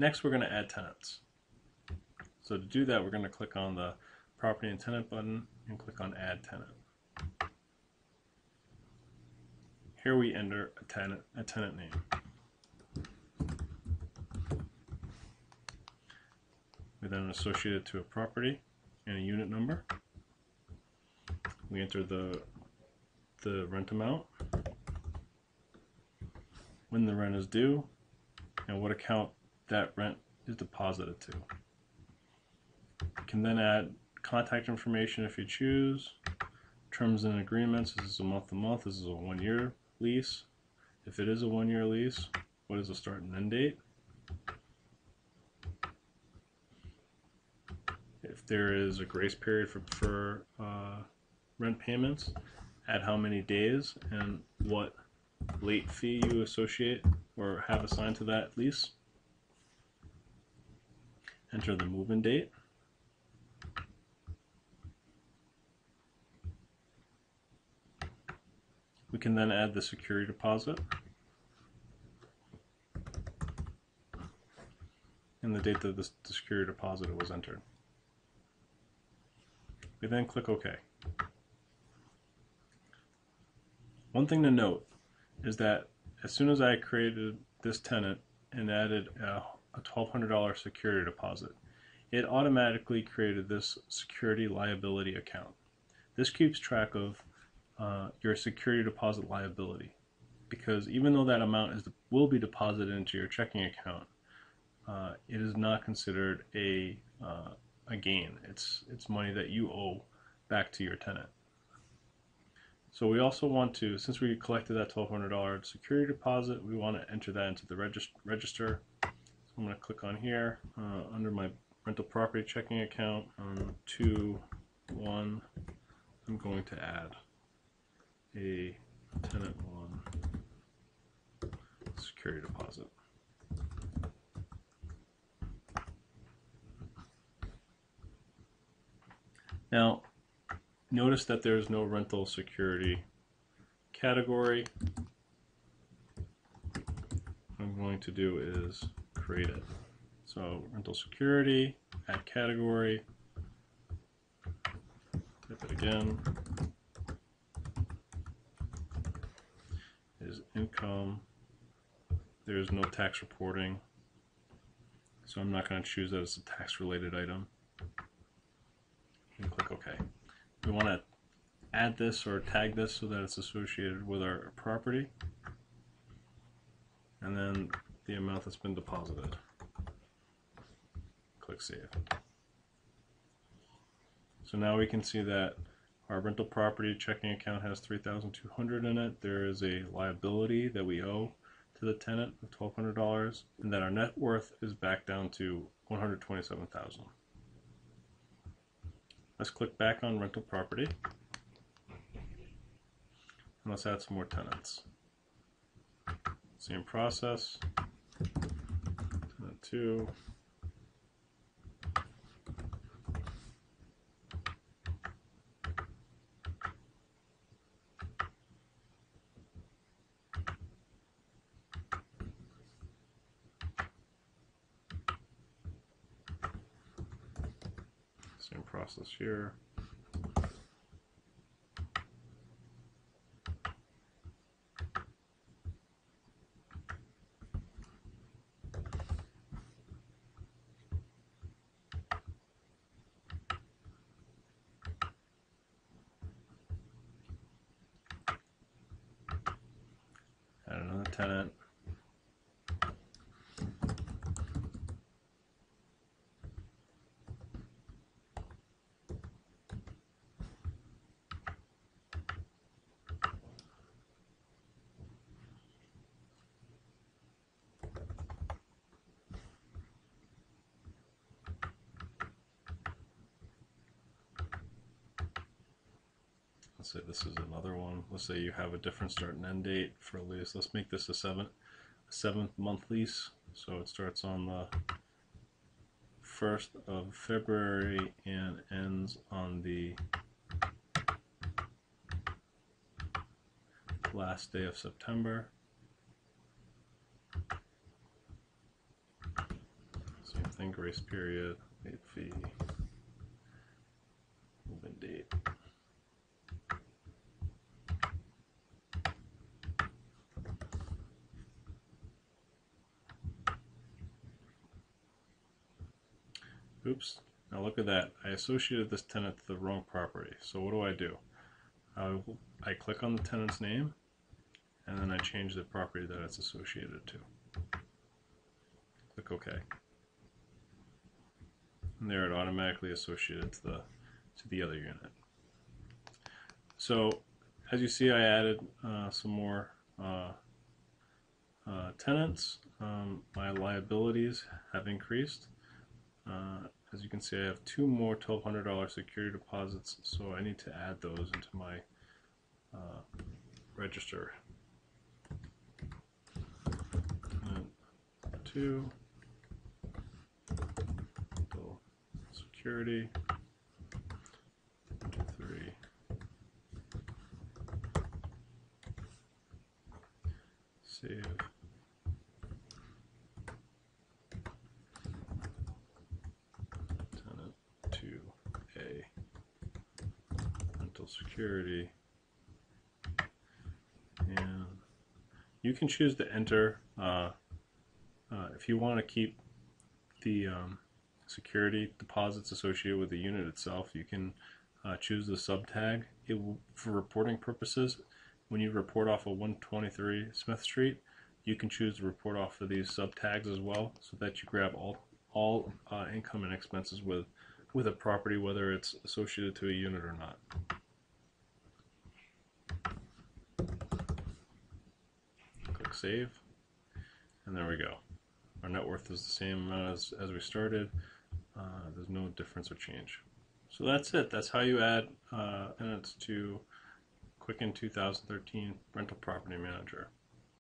Next, we're going to add tenants. So to do that, we're going to click on the property and tenant button and click on add tenant. Here we enter a tenant, a tenant name. We then associate it to a property and a unit number. We enter the the rent amount, when the rent is due, and what account that rent is deposited to. You can then add contact information if you choose, terms and agreements. This is a month to month. This is a one year lease. If it is a one year lease, what is the start and end date? If there is a grace period for, for uh, rent payments, add how many days and what late fee you associate or have assigned to that lease. Enter the move-in date. We can then add the security deposit and the date that the security deposit was entered. We then click OK. One thing to note is that as soon as I created this tenant and added a, a $1,200 security deposit, it automatically created this security liability account. This keeps track of uh, your security deposit liability because even though that amount is will be deposited into your checking account, uh, it is not considered a uh, a gain. It's it's money that you owe back to your tenant. So we also want to, since we collected that $1,200 security deposit, we want to enter that into the register. I'm going to click on here uh, under my rental property checking account um, to one. I'm going to add a tenant one security deposit. Now, Notice that there's no rental security category. What I'm going to do is create it. So rental security, add category, type it again, is income. There's no tax reporting, so I'm not going to choose that as a tax related item. And click OK we want to add this or tag this so that it's associated with our property and then the amount that's been deposited. Click Save. So now we can see that our rental property checking account has 3200 in it. There is a liability that we owe to the tenant of $1,200 and that our net worth is back down to 127,000. Let's click back on rental property. And let's add some more tenants. Same process. 2. Same process here. Add let's say this is another one. Let's say you have a different start and end date for a lease. Let's make this a seven, a seventh month lease. So it starts on the first of February and ends on the last day of September. Same thing, grace period, late fee, move-in date. Oops, now look at that. I associated this tenant to the wrong property. So what do I do? I, click on the tenant's name and then I change the property that it's associated to. Click OK. And there it automatically associated to the to the other unit. So as you see I added uh, some more uh, uh, tenants. Um, my liabilities have increased. As you can see, I have two more $1,200 security deposits, so I need to add those into my uh, register. And two, security, three. Save. tenant to a rental security. And you can choose to enter uh, uh, if you want to keep the um, security deposits associated with the unit itself. You can uh, choose the sub tag. It will, for reporting purposes. When you report off of 123 Smith Street, you can choose to report off of these sub tags as well, so that you grab all all uh, income and expenses with with a property, whether it's associated to a unit or not. Click save, and there we go. Our net worth is the same as, as we started. Uh, there's no difference or change. So that's it. That's how you add uh, tenants to Quicken 2013 Rental Property Manager.